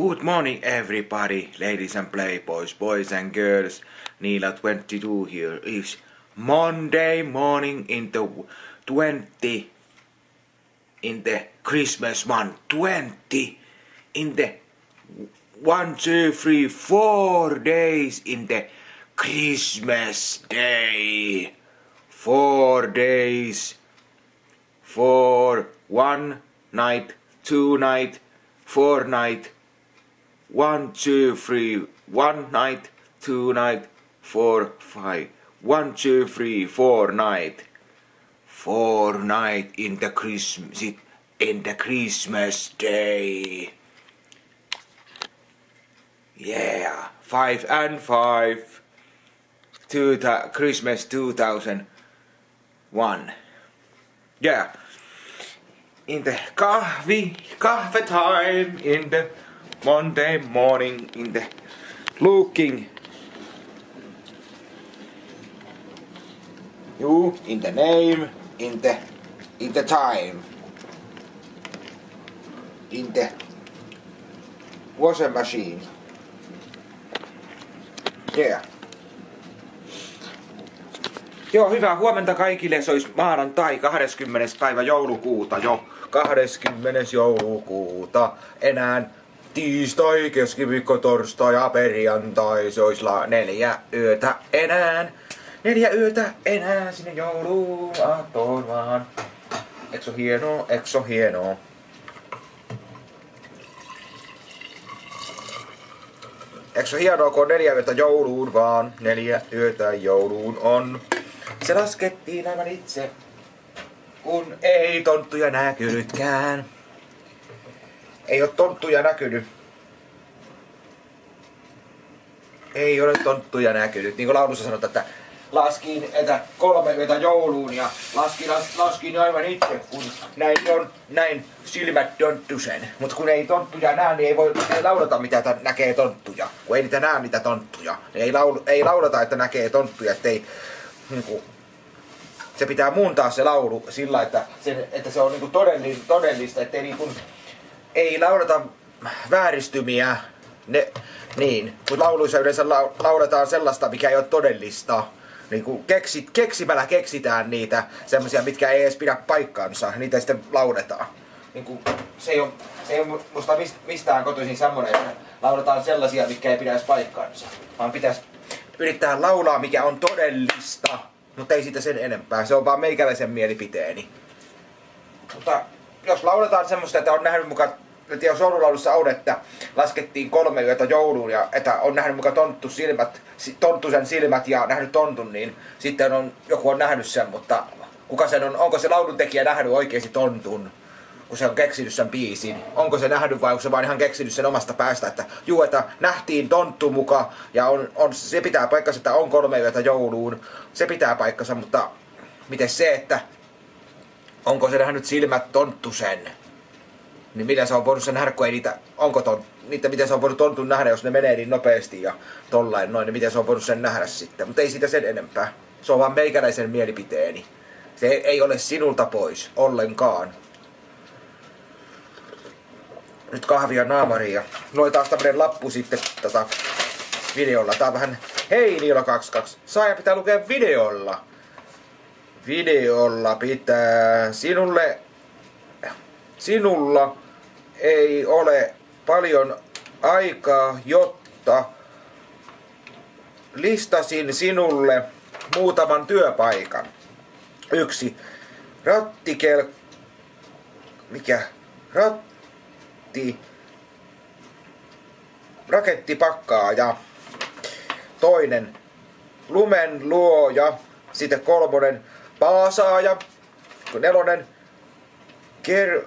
Good morning, everybody, ladies and playboys, boys and girls. Nila 22 here. It's Monday morning in the 20 in the Christmas month. 20 in the one, two, three, four days in the Christmas day. Four days. Four, one night, two night, four night, one, two, three, one night, two night, four, five, one, two, three, four night, four night in the Christmas, in the Christmas day. Yeah, five and five, two, Christmas 2001. Yeah, in the coffee, coffee time, in the Monday morning, in the looking. You, in the name, in the, in the time, in the washing machine. Yeah. Joo, hyvää huomenta kaikille. Se olisi maanantai 20. päivä joulukuuta jo. 20. joulukuuta. Enää tiistai, keskiviikko, torstai ja perjantai. Se olisi la neljä yötä enää. Neljä yötä enää sinne jouluaattoon vaan. Eikö se hienoa? Eikö se hienoa? Eikö se hienoa, kun on neljä yötä jouluun vaan? Neljä yötä jouluun on. Se laskettiin aivan itse, kun ei tonttuja näkynytkään. Ei ole tonttuja näkynyt. Ei ole tonttuja näkynyt. Niin kuin laulussa sanotaan, että laskin että kolme yötä jouluun ja laskin, las, laskin aivan itse, kun näin, on, näin silmät tonttusen. Mutta kun ei tonttuja näe, niin ei voi ei laulata mitä että näkee tonttuja. Kun ei niitä näe niitä tonttuja. Niin ei, laul, ei laulata, että näkee tonttuja, ettei niin kuin, se pitää muuntaa se laulu sillä, että se, että se on niin kuin todellista, todellista, ettei niin kuin, ei laulata vääristymiä, ne, niin, mutta lauluissa yleensä lauletaan sellaista, mikä ei ole todellista niin kuin keksit, keksimällä keksitään niitä semmoisia, mitkä ei edes pidä paikkaansa, niitä sitten lauletaan. Niin kuin, se ei ole, se ei ole musta mistään kotoisin semmoinen, että lauletaan sellaisia, mitkä ei pidä edes paikkaansa. Vaan pitäisi yrittää laulaa, mikä on todellista, mutta ei siitä sen enempää. Se on vaan meikäläisen mielipiteeni. Mutta jos lauletaan semmoista, että on nähnyt mukaan että jos joululaulussa on, että laskettiin kolme yötä jouluun ja että on nähnyt mukaan tonttu silmät, tonttu sen silmät ja nähnyt tontun, niin sitten on, joku on nähnyt sen, mutta kuka sen on, onko se lauluntekijä nähnyt oikeasti tontun? kun se on keksinyt sen biisin. Onko se nähnyt vai onko se vaan ihan keksinyt sen omasta päästä, että juu, että nähtiin tonttu muka ja on, on, se pitää paikkansa, että on kolme yötä jouluun. Se pitää paikkansa, mutta miten se, että onko se nähnyt silmät tonttu sen? Niin miten se on voinut sen nähdä, kun ei niitä, onko ton, niitä, miten se on voinut tontun nähdä, jos ne menee niin nopeasti ja tollain noin, niin miten se on voinut sen nähdä sitten. Mutta ei siitä sen enempää. Se on vaan meikäläisen mielipiteeni. Se ei ole sinulta pois, ollenkaan. Nyt kahvia naamariin ja noin taas tämmönen lappu sitten tota, videolla. Tää on vähän, hei Niilo 22, saaja pitää lukea videolla. Videolla pitää sinulle Sinulla ei ole paljon aikaa, jotta listasin sinulle muutaman työpaikan. Yksi. Rattikel... Mikä? Ratti... Rakettipakkaaja. Toinen. Lumen luoja. Sitten kolmonen. Paasaaja. Nelonen. Ker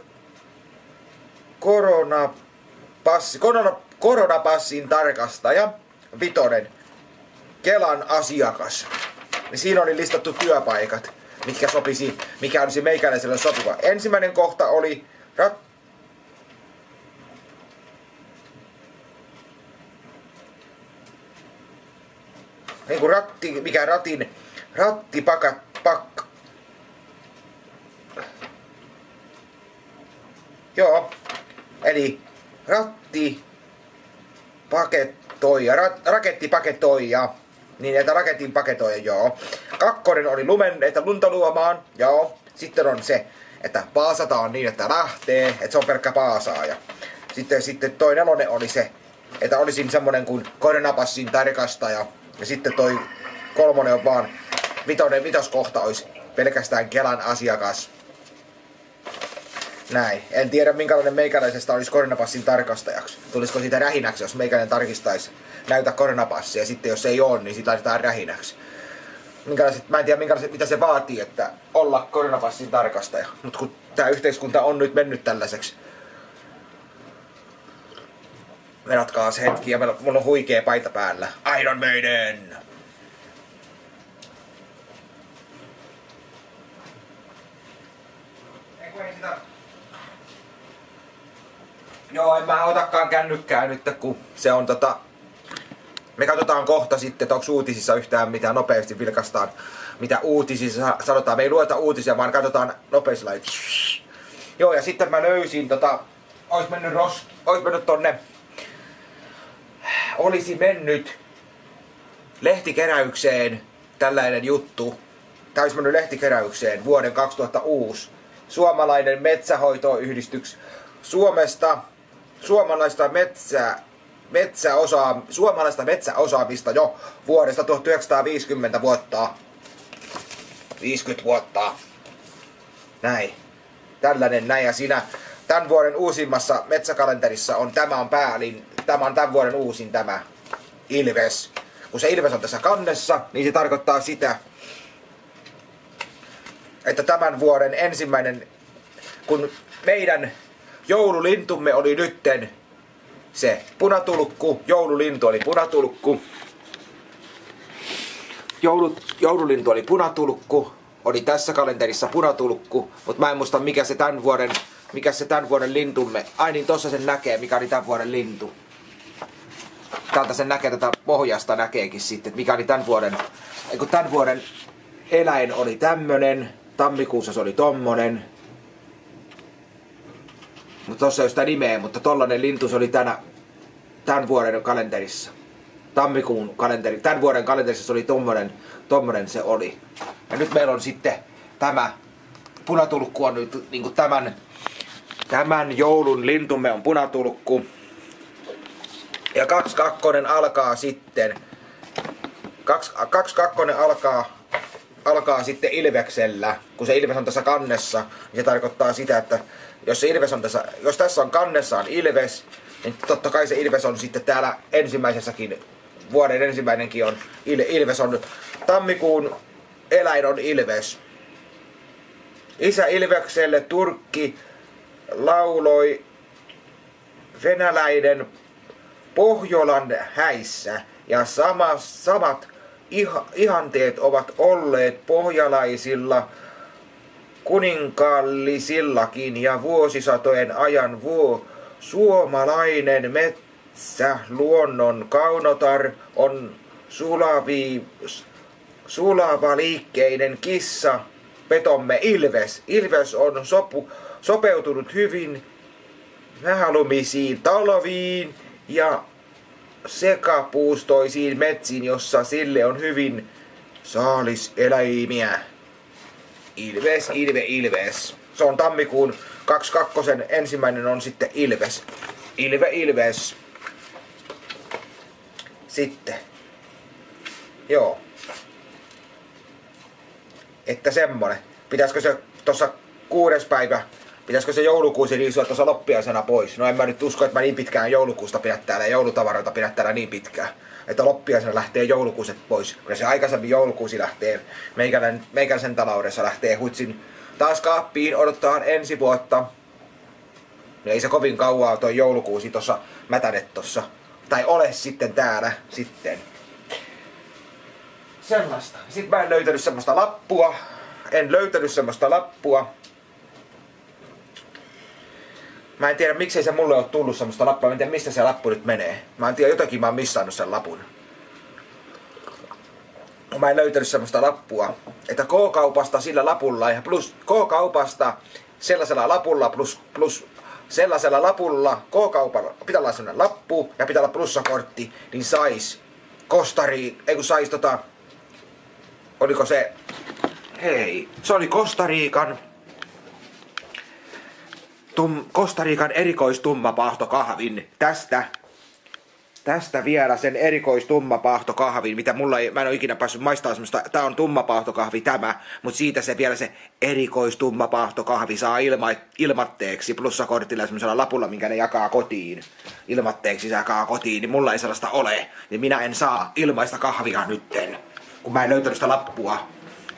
koronapassi, korona, koronapassin tarkastaja, vitonen, Kelan asiakas. Niin siinä oli listattu työpaikat, mitkä sopisi, mikä olisi meikäläiselle sopiva. Ensimmäinen kohta oli rat, niin kuin ratti, mikä ratin, rattipakat, pak. Joo, Eli ratti paketoija, ra, rakettipaketoija. Niin, että raketin paketoija, joo. Kakkonen oli lumen, että lunta luomaan, joo. Sitten on se, että paasataan niin, että lähtee, että se on pelkkä paasaaja. Sitten, sitten toi nelonen oli se, että olisin semmonen kuin koronapassin tarkastaja. Ja sitten toi kolmonen on vaan, vitonen, vitoskohta olisi pelkästään Kelan asiakas. Näin. En tiedä minkälainen meikäläisestä olisi koronapassin tarkastajaksi. Tulisiko siitä rähinäksi, jos meikäläinen tarkistaisi näytä koronapassia ja sitten jos ei ole, niin sitä laitetaan rähinäksi. Minkälaiset, mä en tiedä minkälaiset, mitä se vaatii, että olla koronapassin tarkastaja. Mutta kun tämä yhteiskunta on nyt mennyt tällaiseksi. Venatkaa se hetki ja mulla on huikea paita päällä. Iron Maiden! sitä... Joo, en mä otakaan kännykkää nyt, kun se on tota... Me katsotaan kohta sitten, että onko uutisissa yhtään mitä nopeasti vilkastaan, mitä uutisissa sanotaan. Me ei lueta uutisia, vaan katsotaan nopeasti. Joo, ja sitten mä löysin tota... Ois mennyt ros... Ois mennyt tonne... Olisi mennyt lehtikeräykseen tällainen juttu. Tämä olisi mennyt lehtikeräykseen vuoden 2006 suomalainen metsähoitoyhdistyks Suomesta, suomalaista metsää, metsäosaa, suomalaista metsäosaamista jo vuodesta 1950 vuotta. 50 vuotta. Näin. Tällainen näin ja siinä tämän vuoden uusimmassa metsäkalenterissa on tämä on päälin, tämä on tämän vuoden uusin tämä Ilves. Kun se Ilves on tässä kannessa, niin se tarkoittaa sitä, että tämän vuoden ensimmäinen, kun meidän joululintumme oli nytten se punatulkku, joululintu oli punatulkku, Joulu, joululintu oli punatulkku, oli tässä kalenterissa punatulkku, mutta mä en muista mikä se tämän vuoden, mikä se tämän vuoden lintumme. Ai niin tossa sen näkee, mikä oli tämän vuoden lintu. Täältä sen näkee tätä pohjasta näkeekin sitten, että mikä oli tämän vuoden, tämän vuoden eläin oli tämmönen, tammikuussa se oli tommonen. Mutta tossa ei ole sitä nimeä, mutta tollanen lintu se oli tänä, tämän vuoden kalenterissa. Tammikuun kalenteri, tämän vuoden kalenterissa se oli tommonen, tommonen se oli. Ja nyt meillä on sitten tämä punatulkku on nyt niin tämän, tämän joulun lintumme on punatulkku. Ja kaksi kakkonen alkaa sitten. Kaksi, kaksi kakkonen alkaa alkaa sitten Ilveksellä, kun se Ilves on tässä kannessa, niin se tarkoittaa sitä, että jos Ilves on tässä, jos tässä on kannessa on Ilves, niin totta kai se Ilves on sitten täällä ensimmäisessäkin, vuoden ensimmäinenkin on, Ilves on tammikuun eläin on Ilves. Isä Ilvekselle Turkki lauloi venäläinen Pohjolan häissä ja sama, samat iha, ihanteet ovat olleet pohjalaisilla kuninkaallisillakin ja vuosisatojen ajan vuo suomalainen metsä luonnon kaunotar on sulavi, sulava liikkeinen kissa petomme Ilves. Ilves on sopu, sopeutunut hyvin vähälumisiin talviin ja sekapuustoisiin metsiin, jossa sille on hyvin saaliseläimiä. Ilves, Ilve, Ilves. Se on tammikuun 22. ensimmäinen on sitten Ilves. Ilve, Ilves. Sitten. Joo. Että semmonen. Pitäisikö se tuossa kuudes päivä Pitäisikö se joulukuusi riisua tuossa loppiaisena pois? No en mä nyt usko, että mä niin pitkään joulukuusta pidä täällä ja joulutavaroita pidä täällä niin pitkään. Että loppiaisena lähtee joulukuuset pois. Kun se aikaisemmin joulukuusi lähtee, meikälän, meikäläisen taloudessa lähtee hutsin taas kaappiin odottaa ensi vuotta. Ja ei se kovin kauaa toi joulukuusi tuossa mätäne tossa. Tai ole sitten täällä sitten. Sellaista. Sitten mä en löytänyt semmoista lappua. En löytänyt semmoista lappua Mä en tiedä miksei se mulle ole tullut semmoista lappua, mä en tiedä mistä se lappu nyt menee. Mä en tiedä, jotakin mä oon missannut sen lapun. Mä en löytänyt semmoista lappua, että K-kaupasta sillä lapulla ja plus K-kaupasta sellaisella lapulla plus, plus sellaisella lapulla, K-kaupalla, pitää olla sellainen lappu ja pitää olla plussakortti, niin sais Kostari, ei kun sais tota, oliko se, hei, se oli Kostariikan, tum, Kostariikan erikoistumma kahvin tästä tästä vielä sen erikoistumma kahvin, mitä mulla ei, mä en ole ikinä päässyt maistamaan semmoista, tää on tumma kahvi tämä, mutta siitä se vielä se erikoistumma kahvi saa ilma, ilmatteeksi plussakortilla semmoisella lapulla, minkä ne jakaa kotiin. Ilmatteeksi se jakaa kotiin, niin mulla ei sellaista ole, niin minä en saa ilmaista kahvia nytten, kun mä en löytänyt sitä lappua.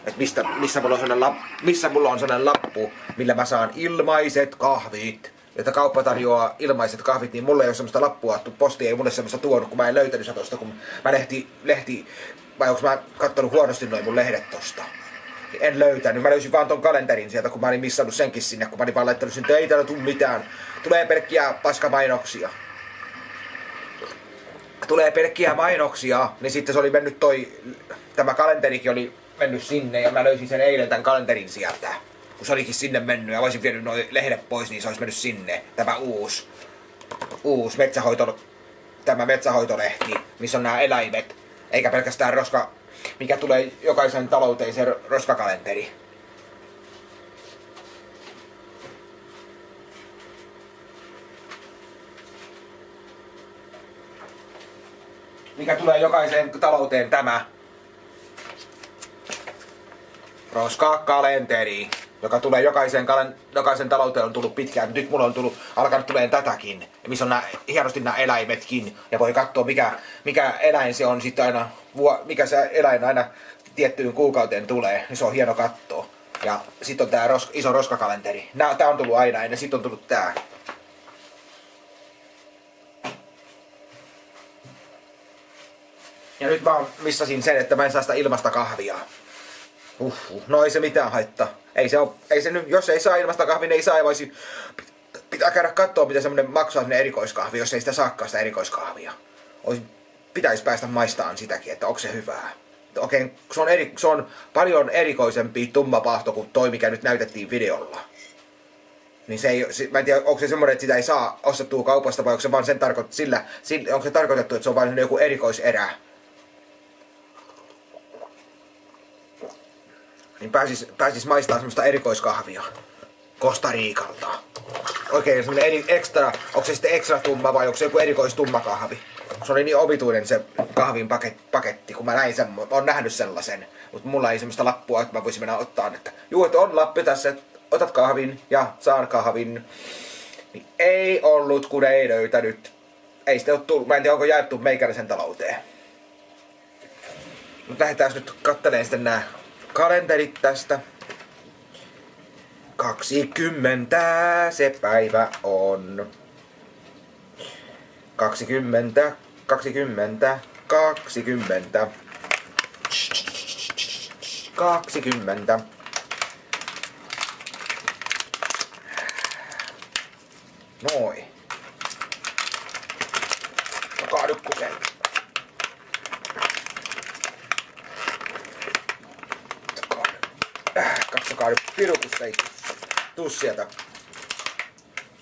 Että mistä, missä, mulla on sellainen lap, missä mulla on sellainen lappu, millä mä saan ilmaiset kahvit että kauppa tarjoaa ilmaiset kahvit, niin mulle ei ole semmoista lappua, posti ei mulle semmoista tuonut, kun mä en löytänyt satosta, kun mä lehti, lehti vai onko mä kattonut huonosti noin mun lehdet tosta. En löytänyt, mä löysin vaan ton kalenterin sieltä, kun mä olin missannut senkin sinne, kun mä olin vaan laittanut sinne, että ei täällä tuu mitään. Tulee pelkkiä paskamainoksia. Tulee pelkkiä mainoksia, niin sitten se oli mennyt toi, tämä kalenterikin oli mennyt sinne ja mä löysin sen eilen tämän kalenterin sieltä kun se olikin sinne mennyt ja olisin vienyt noin lehdet pois, niin se olisi mennyt sinne. Tämä uusi, uusi metsähoito, tämä metsähoitolehti, missä on nämä eläimet, eikä pelkästään roska, mikä tulee jokaisen talouteen se roskakalenteri. Mikä tulee jokaiseen talouteen tämä roskakalenteri joka tulee jokaisen, kalen, jokaisen talouteen on tullut pitkään. Nyt mulla on tullut, alkanut tulee tätäkin, missä on nää, hienosti nämä eläimetkin. Ja voi katsoa, mikä, mikä eläin se on sitten aina, mikä se eläin aina tiettyyn kuukauteen tulee. Niin se on hieno katsoa. Ja sitten on tää ros, iso roskakalenteri. Nää, tää on tullut aina ennen, sitten on tullut tää. Ja nyt mä missasin sen, että mä en saa sitä ilmasta kahvia. Uhuh. No ei se mitään haittaa. Ei se, ole, ei se nyt, jos ei saa ilmasta kahvia, niin ei saa. Voisi, pitää käydä katsoa, miten semmoinen maksaa semmoinen erikoiskahvi, jos ei sitä saakaan sitä erikoiskahvia. Olisi, pitäisi päästä maistamaan sitäkin, että onko se hyvää. Okei, se on, eri, se on paljon erikoisempi tumma pahto kuin toi, mikä nyt näytettiin videolla. Niin se ei, mä en tiedä, onko se semmoinen, että sitä ei saa ostettua kaupasta vai onko se vaan sen tarko, sillä, sillä, onko se tarkoitettu, että se on vain joku erikoiserä. Niin pääsis, pääsis maistaa semmoista erikoiskahvia. Costa Riikalta. Oikein semmonen eri, extra, onko se sitten extra tumma vai onko se joku erikoistumma kahvi? Se oli niin omituinen se kahvin paket, paketti, kun mä näin sen, oon nähnyt sellaisen. Mutta mulla ei semmoista lappua, että mä voisin mennä ottaa, että juu, että on lappi tässä, että otat kahvin ja saan kahvin. Niin ei ollut, kun ei löytänyt. Ei sitä ole tullut, mä en tiedä onko jaettu meikäläisen talouteen. Mutta lähdetään nyt kattelemaan sitten nää kalenterit tästä. 20 se päivä on. 20, 20, 20. 20. Noin. Ei tuu sieltä.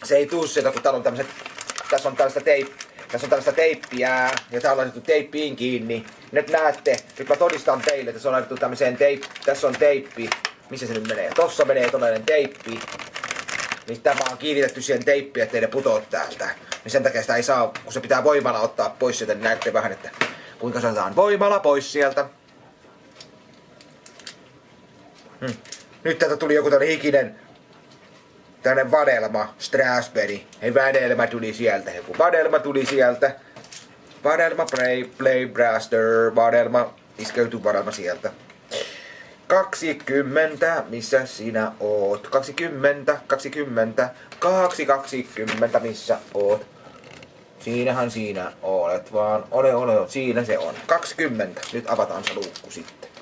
Se ei tuu sieltä, kun täällä on tämmöset, tässä on tällaista teip, tässä on tällaista teippiä, ja täällä on laitettu teippiin kiinni. Nyt näette, nyt mä todistan teille, että se on laitettu tämmöiseen teip, tässä on teippi, missä se nyt menee? Tossa menee tollainen teippi. Niin tämä on kiinnitetty siihen teippiin, ettei ne putoo täältä. Niin sen takia sitä ei saa, kun se pitää voimalla ottaa pois sieltä, niin näette vähän, että kuinka saadaan voimalla pois sieltä. Hmm. Nyt tätä tuli joku tämmönen hikinen tänne vadelma, Strasberg. Hei, vadelma tuli sieltä. Joku vadelma tuli sieltä. Vadelma, play, play, blaster, vadelma. Iskeytyy vadelma sieltä. 20, missä sinä oot? 20, 20, 2, 20, missä oot? Siinähän siinä olet, vaan ole, ole, siinä se on. 20. Nyt avataan se luukku sitten.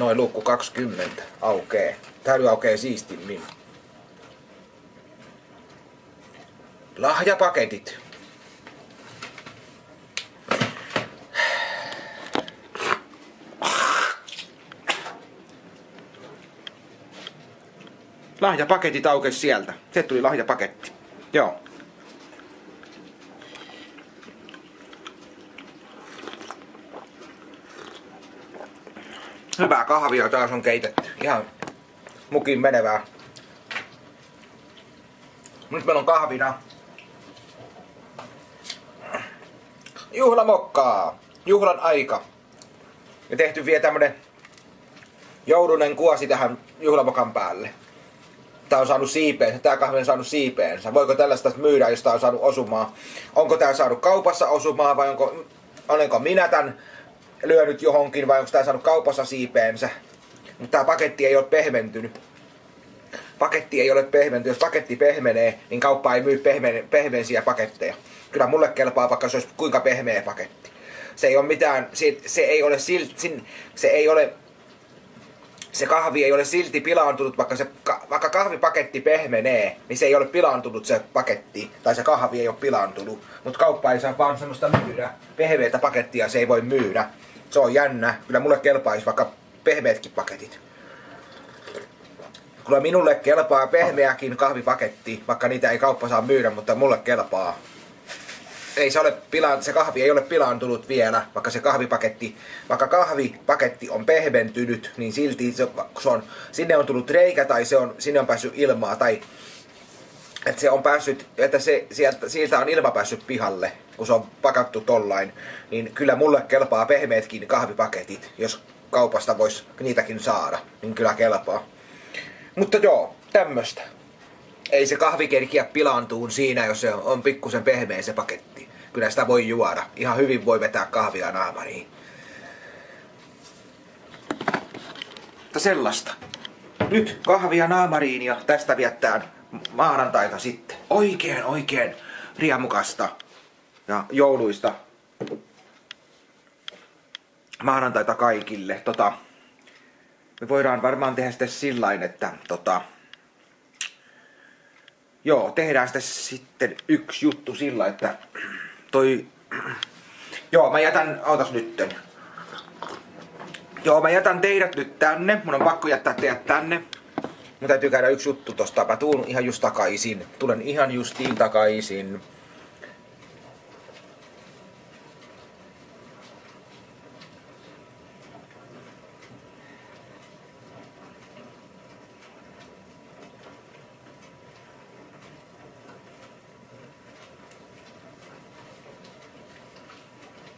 Noin luukku 20 aukee. Täällä aukee siistimmin. Lahjapaketit. lahjapaketit aukesi sieltä. Se tuli lahjapaketti. Joo. Hyvää kahvia taas on keitetty. Ihan mukin menevää. Nyt meillä on kahvina. Juhlamokkaa. Juhlan aika. Ja tehty vielä tämmönen joudunen kuosi tähän juhlamokan päälle. Tää on saanut siipeensä, tää kahvi on saanut siipeensä. Voiko tällaista myydä, jos tää on saanut osumaa? Onko tää saanut kaupassa osumaa vai onko, olenko minä tän lyönyt johonkin vai onko tää saanut kaupassa siipeensä? Mutta tää paketti ei ole pehmentynyt. Paketti ei ole pehmentynyt. Jos paketti pehmenee, niin kauppa ei myy pehme- pehmeisiä paketteja. Kyllä mulle kelpaa vaikka se olisi kuinka pehmeä paketti. Se ei ole mitään, se, se ei ole silti, se ei ole se kahvi ei ole silti pilaantunut, vaikka, se, vaikka kahvipaketti pehmenee, niin se ei ole pilaantunut se paketti, tai se kahvi ei ole pilaantunut. Mutta kauppa ei saa vaan semmoista myydä. Pehmeitä pakettia se ei voi myydä. Se on jännä. Kyllä mulle kelpaisi vaikka pehmeätkin paketit. Kyllä minulle kelpaa pehmeäkin kahvipaketti, vaikka niitä ei kauppa saa myydä, mutta mulle kelpaa ei se, ole pilaan, se kahvi ei ole pilaantunut vielä, vaikka se kahvipaketti, vaikka kahvipaketti on pehmentynyt, niin silti se, se on, sinne on tullut reikä tai se on, sinne on päässyt ilmaa tai että se on päässyt, että se, sieltä, sieltä on ilma päässyt pihalle, kun se on pakattu tollain, niin kyllä mulle kelpaa pehmeätkin kahvipaketit, jos kaupasta vois niitäkin saada, niin kyllä kelpaa. Mutta joo, tämmöstä. Ei se kahvi kerkiä pilaantuun siinä, jos se on, on pikkusen pehmeä se paketti. Kyllä sitä voi juoda. Ihan hyvin voi vetää kahvia naamariin. Mutta sellaista. Nyt kahvia naamariin ja tästä viettään maanantaita sitten. Oikein, oikein riemukasta ja jouluista maanantaita kaikille. Tota, me voidaan varmaan tehdä sitten sillain, että tota, joo, tehdään sitten sitten yksi juttu sillä, että toi... Joo, mä jätän, ootas nytten. Joo, mä jätän teidät nyt tänne. Mun on pakko jättää teidät tänne. Mun täytyy käydä yksi juttu tosta. Mä tuun ihan just takaisin. Tulen ihan justiin takaisin.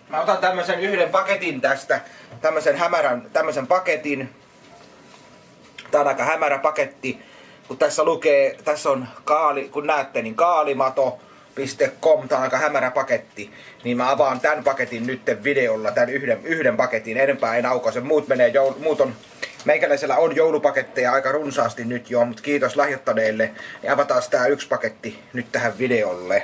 Mä otan tämmösen yhden paketin tästä, tämmösen hämärän, tämmösen paketin. Tää on aika hämärä paketti, kun tässä lukee, tässä on kaali, kun näette, niin kaalimato.com, tää on aika hämärä paketti, niin mä avaan tämän paketin nytten videolla, tämän yhden, yhden paketin, enempää en aukaise, muut menee, joul, muut on, meikäläisellä on joulupaketteja aika runsaasti nyt jo, mutta kiitos lahjoittaneille, niin avataan tää yksi paketti nyt tähän videolle.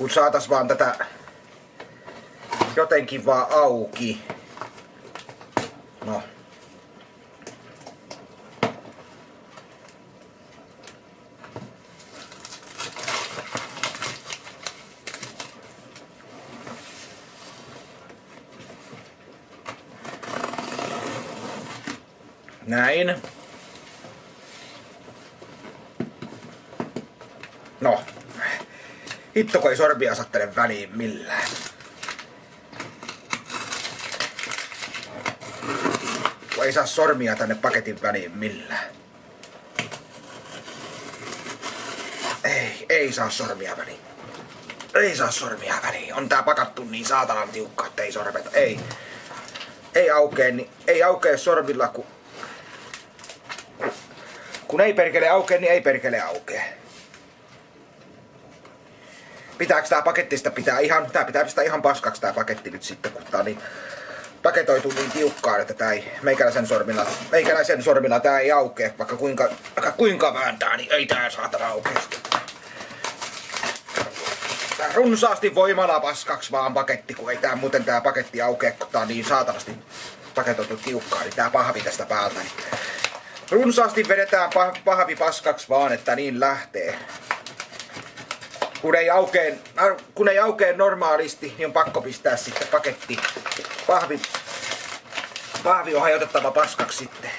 Kun saatas vaan tätä jotenkin vaan auki. No. Näin. No, Hitto kun ei sormia sattele väliin millään. Kun ei saa sormia tänne paketin väliin millään. Ei, ei saa sormia väliin. Ei saa sormia väliin. On tää pakattu niin saatanan tiukka, että ei sormeta. Ei. Ei aukee, niin ei aukee sormilla, kun... Kun ei perkele aukee, niin ei perkele aukee pitääkö tää pakettista pitää ihan, tää pitää pistää ihan paskaksi tää paketti nyt sitten, kun tää niin paketoitu niin tiukkaan, että tää ei meikäläisen sormilla, meikäläisen sormilla tää ei aukee, vaikka kuinka, vaikka kuinka vääntää, niin ei tää saatana aukea. Tää runsaasti voimalla paskaksi vaan paketti, kun ei tää muuten tää paketti aukee, kun tää on niin saatanasti paketoitu tiukkaa, niin tää pahvi tästä päältä. Niin runsaasti vedetään pahvi paskaksi vaan, että niin lähtee. Kun ei, aukee, kun ei aukee normaalisti, niin on pakko pistää sitten paketti. Pahvi, pahvi on hajotettava paskaksi sitten.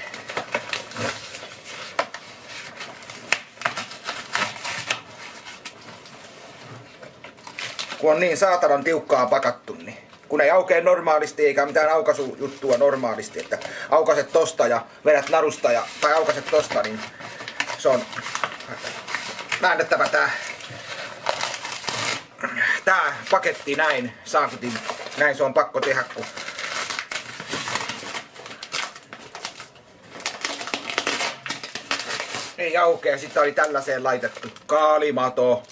kun on niin saatanan tiukkaa pakattu, niin kun ei aukee normaalisti eikä mitään aukasujuttua normaalisti, että aukaset tosta ja vedät narusta ja, tai aukaset tosta, niin se on väännettävä tää paketti näin, saakutin, näin se on pakko tehdä, kun ei aukea, sitten oli tällaiseen laitettu. Kaalimato,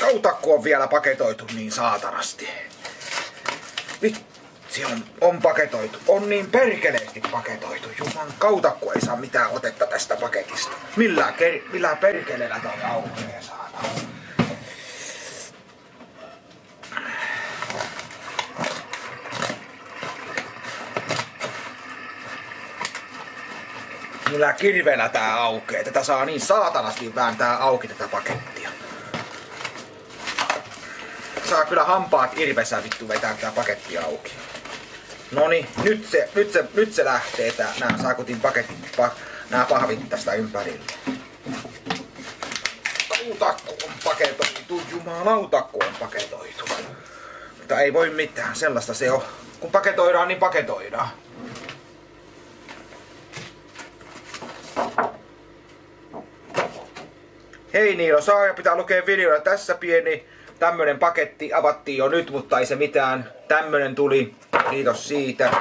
Kautakku on vielä paketoitu niin saatanasti. Vitsi on, on paketoitu. On niin perkeleesti paketoitu. Juman kautakku ei saa mitään otetta tästä paketista. Millään, ker, millään perkeleellä toi aukeaa saatana. Millä kirveellä tää aukeaa. Tätä saa niin saatanasti vääntää auki tätä pakettia saa kyllä hampaat irvessä vittu vetää tää paketti auki. Noni, nyt se, nyt se, nyt se lähtee tää, nää saakutin paketit, pa, nää pahvit tästä ympärille. Kautakku on paketoitu, jumalautakku on paketoitu. Mutta ei voi mitään, sellaista se on. Kun paketoidaan, niin paketoidaan. Hei Niilo, saa ja pitää lukea videoita. Tässä pieni tämmönen paketti avattiin jo nyt, mutta ei se mitään. Tämmönen tuli. Kiitos siitä.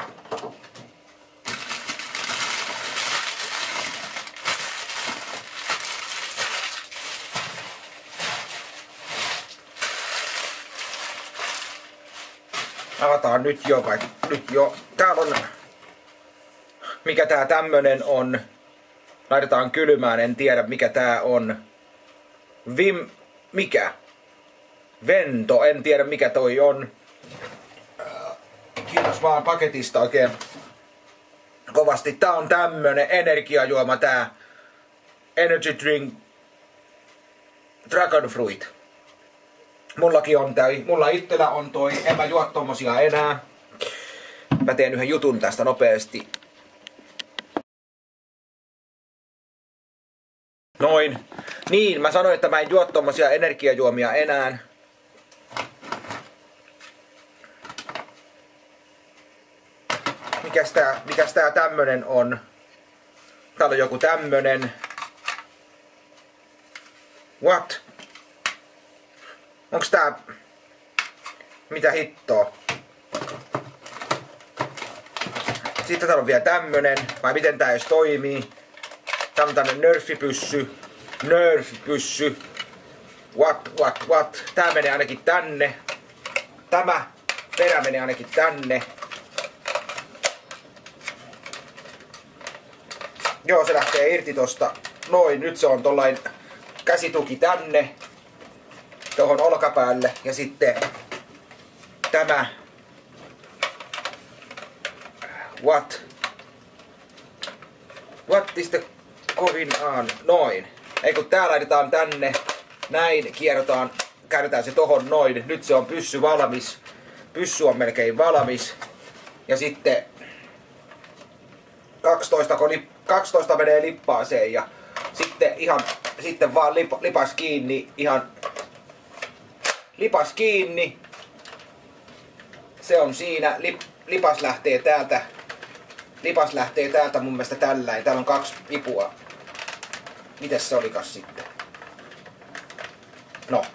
Avataan nyt jo vai nyt jo. Täällä on mikä tää tämmönen on. Laitetaan kylmään, en tiedä mikä tää on. Vim, mikä? Vento, en tiedä mikä toi on. Kiitos vaan paketista oikein kovasti. Tää on tämmönen energiajuoma tää Energy Drink Dragon Fruit. Mullakin on tää, mulla itsellä on toi, en mä juo tommosia enää. Mä teen yhden jutun tästä nopeasti. Noin. Niin, mä sanoin, että mä en juo tommosia energiajuomia enää. Mikäs tää, mikäs tää tämmönen on. Täällä on joku tämmönen. What? Onks tää... Mitä hittoa? Sitten täällä on vielä tämmönen. Vai miten tää edes toimii? Tää on tämmönen nerfipyssy. Nerfipyssy. What, what, what? Tää menee ainakin tänne. Tämä perä menee ainakin tänne. Joo, se lähtee irti tosta. Noin, nyt se on tollain käsituki tänne. Tuohon olkapäälle. Ja sitten tämä. What? What is the kovin on? Noin. Ei kun tää laitetaan tänne. Näin kierrotaan. Käännetään se tohon noin. Nyt se on pyssy valmis. Pyssy on melkein valmis. Ja sitten 12 koni 12 menee lippaaseen ja sitten ihan sitten vaan lip, lipas kiinni ihan lipas kiinni. Se on siinä. Lip, lipas lähtee täältä. Lipas lähtee täältä mun mielestä tälläin. Täällä on kaksi lipua. Mites se olikas sitten? No.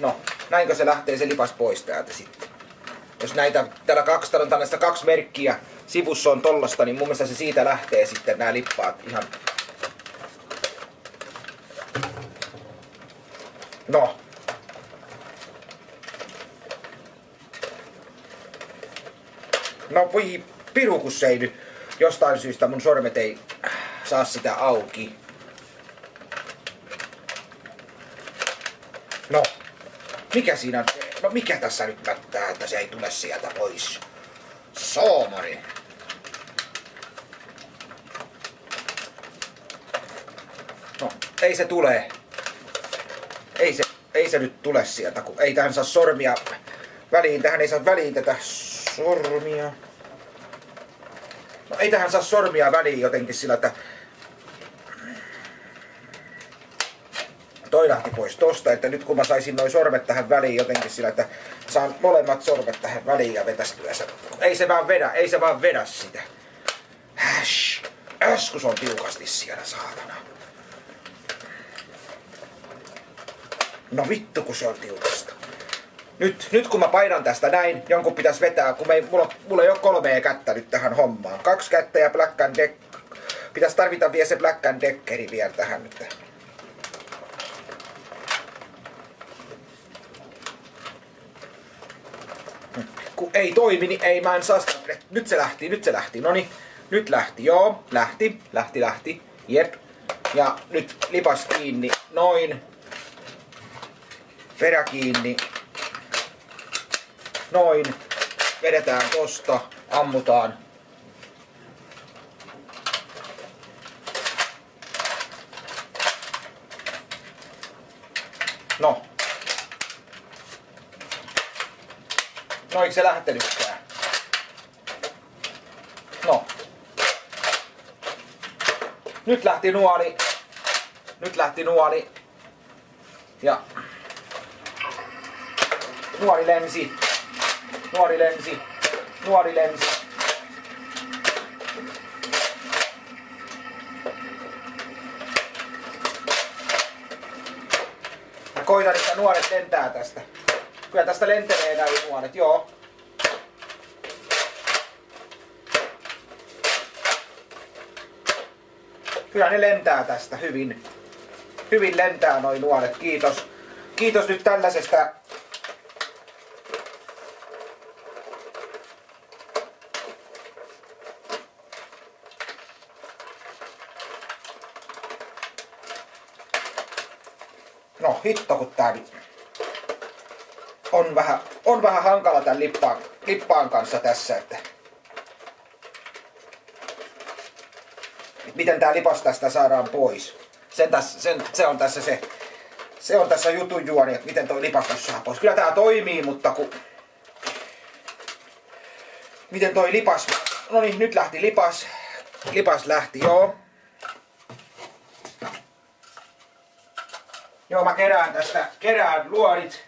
No. Näinkö se lähtee se lipas pois täältä sitten? Jos näitä, täällä kaksi, täällä on kaksi merkkiä sivussa on tollasta, niin mun mielestä se siitä lähtee sitten nämä lippaat ihan... No. No voi piru, kun se ei nyt jostain syystä mun sormet ei saa sitä auki. No. Mikä siinä on? No mikä tässä nyt mättää, että se ei tule sieltä pois? Soomari. No, ei se tule. Ei se, ei se nyt tule sieltä, kun ei tähän saa sormia väliin. Tähän ei saa väliin tätä sormia. No ei tähän saa sormia väliin jotenkin sillä, että toi lähti pois tosta, että nyt kun mä saisin noin sormet tähän väliin jotenkin sillä, että saan molemmat sormet tähän väliin ja vetästyä se. Ei se vaan vedä, ei se vaan vedä sitä. Häsh. Äs, kun se on tiukasti siellä, saatana. No vittu, kun se on tiukasta. Nyt, nyt kun mä painan tästä näin, jonkun pitäisi vetää, kun ei, mulla, mulla ei ole kolmea kättä nyt tähän hommaan. Kaksi kättä ja Black and Deck. Pitäisi tarvita vielä se Black and Deckeri vielä tähän nyt. Kun ei toimi, niin ei mä en saa sitä. Nyt se lähti, nyt se lähti. Noni, nyt lähti, joo, lähti, lähti, lähti. Jep. Ja nyt lipas kiinni, noin. Perä kiinni, Noin. Vedetään tosta, ammutaan. No. No eikö se lähtenytkään? No. Nyt lähti nuoli. Nyt lähti nuoli. Ja nuoli lensi. Nuori lensi. Nuori lensi. Mä koitan, että nuoret lentää tästä. Kyllä tästä lentelee näin nuoret, joo. Kyllä ne lentää tästä hyvin. Hyvin lentää noin nuoret, kiitos. Kiitos nyt tällaisesta hitto kun tää nyt on vähän, on vähän hankala tämän lippaan, lippaan kanssa tässä, että miten tää lipas tästä saadaan pois. Sen tässä, sen, se on tässä se, se on tässä jutun juoni, että miten toi lipas tässä saa pois. Kyllä tää toimii, mutta kun... Miten toi lipas... No niin, nyt lähti lipas. Lipas lähti, joo. Joo, mä kerään tästä, kerään luodit.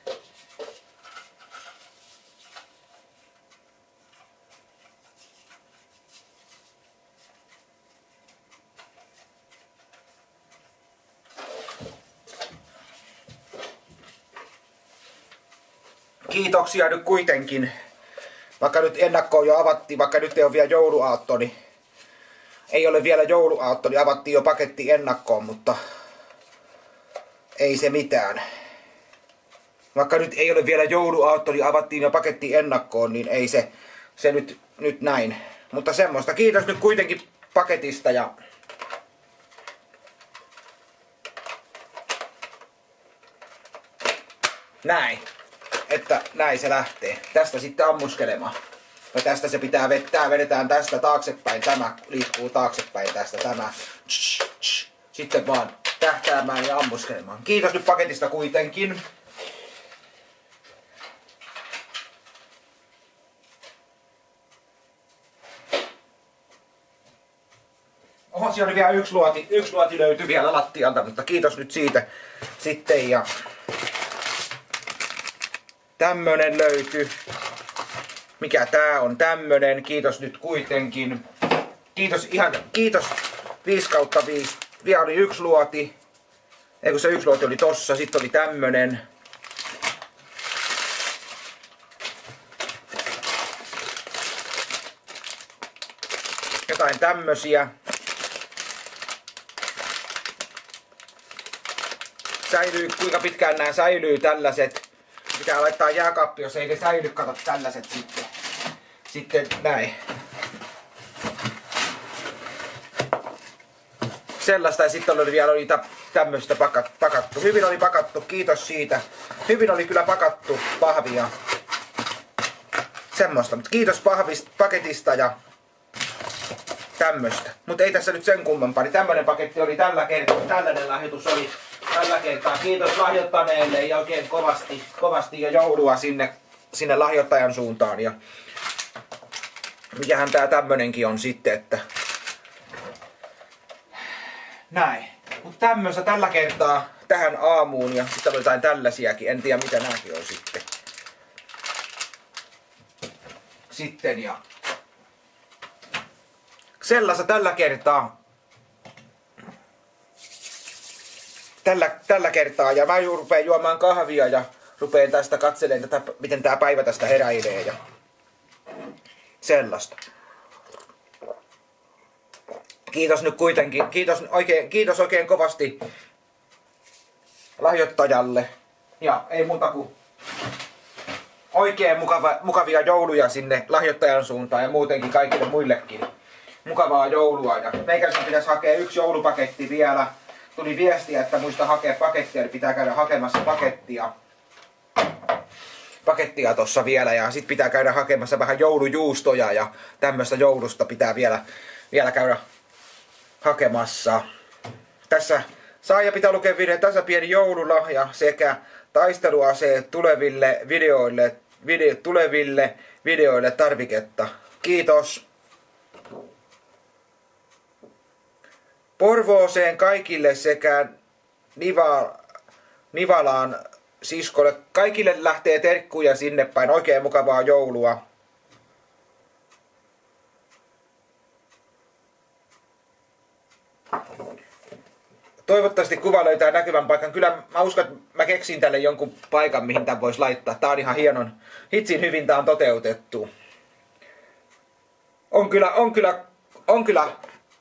Kiitoksia nyt kuitenkin. Vaikka nyt ennakkoon jo avattiin, vaikka nyt ei ole vielä jouluaatto, niin ei ole vielä jouluaatto, niin avattiin jo paketti ennakkoon, mutta ei se mitään. Vaikka nyt ei ole vielä jouluaatto, niin avattiin jo paketti ennakkoon, niin ei se, se nyt, nyt näin. Mutta semmoista. Kiitos nyt kuitenkin paketista ja näin. Että näin se lähtee. Tästä sitten ammuskelemaan. No tästä se pitää vettää, vedetään tästä taaksepäin, tämä liikkuu taaksepäin tästä, tämä. Sitten vaan tähtäämään ja ammuskelemaan. Kiitos nyt paketista kuitenkin. Oho, siellä oli vielä yksi luoti, yksi luoti löytyi vielä lattialta, mutta kiitos nyt siitä sitten ja tämmönen löytyi. Mikä tää on tämmönen, kiitos nyt kuitenkin. Kiitos ihan, kiitos 5 kautta 5 vielä oli yksi luoti. Ei kun se yksi luoti oli tossa, sitten oli tämmönen. Jotain tämmösiä. Säilyy, kuinka pitkään nämä säilyy tällaiset. Pitää laittaa jääkaappi, jos ei ne säily, kato tällaiset sitten. Sitten näin. Sellaista. Ja sitten oli vielä niitä tämmöistä pakat, pakattu. Hyvin oli pakattu, kiitos siitä. Hyvin oli kyllä pakattu pahvia. Semmoista, mutta kiitos pahvista, paketista ja tämmöstä. Mutta ei tässä nyt sen kummempaa. Niin tämmönen paketti oli tällä kertaa, tällainen lahjoitus oli tällä kertaa. Kiitos lahjoittaneelle ja oikein kovasti, kovasti ja joulua sinne, sinne lahjoittajan suuntaan. Ja mikähän tää tämmönenkin on sitten, että näin. Mutta tämmöistä tällä kertaa tähän aamuun ja sitten jotain tällaisiakin. En tiedä mitä nääkin on sitten. Sitten ja sellaista tällä kertaa. Tällä, tällä kertaa ja mä rupean juomaan kahvia ja rupean tästä katselemaan miten tämä päivä tästä heräilee ja sellaista. Kiitos nyt kuitenkin, kiitos oikein, kiitos oikein kovasti lahjoittajalle. Ja ei muuta kuin oikein mukava, mukavia jouluja sinne lahjoittajan suuntaan ja muutenkin kaikille muillekin. Mukavaa joulua. Ja meikäläisen pitäisi hakea yksi joulupaketti vielä. Tuli viestiä, että muista hakea pakettia, eli pitää käydä hakemassa pakettia. Pakettia tossa vielä ja sit pitää käydä hakemassa vähän joulujuustoja ja tämmöistä joulusta pitää vielä, vielä käydä hakemassa. Tässä saaja pitää lukea video, tässä pieni joululahja sekä taisteluaseet tuleville videoille, video, tuleville videoille tarviketta. Kiitos. Porvooseen kaikille sekä Niva, Nivalaan siskolle. Kaikille lähtee terkkuja sinne päin. Oikein mukavaa joulua. Toivottavasti kuva löytää näkyvän paikan. Kyllä mä uskon, että mä keksin tälle jonkun paikan, mihin tämän voisi laittaa. Tää on ihan hienon, hitsin hyvin tää on toteutettu. On kyllä, on kyllä, on kyllä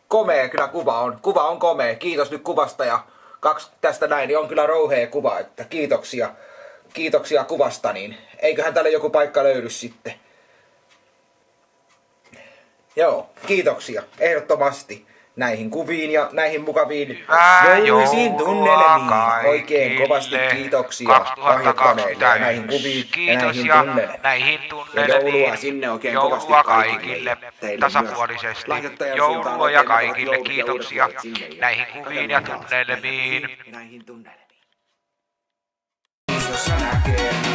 komea kyllä kuva on. Kuva on komea. Kiitos nyt kuvasta ja kaksi tästä näin, niin on kyllä rouhea kuva, että kiitoksia. Kiitoksia kuvasta, niin eiköhän tälle joku paikka löydy sitten. Joo, kiitoksia, ehdottomasti näihin kuviin ja näihin mukaviin jouluisiin tunnelmiin. Oikein kovasti kiitoksia lahjoittaneille ja näihin kuviin ja näihin tunnelmiin. Näihin tunnelmiin. Ja joulua sinne oikein joulua kovasti kaikille tasapuolisesti. Joulua kaikille. Kiitoksia näihin kuviin ja tunnelmiin. Ja näihin tunnelmiin. Ja näkemiin.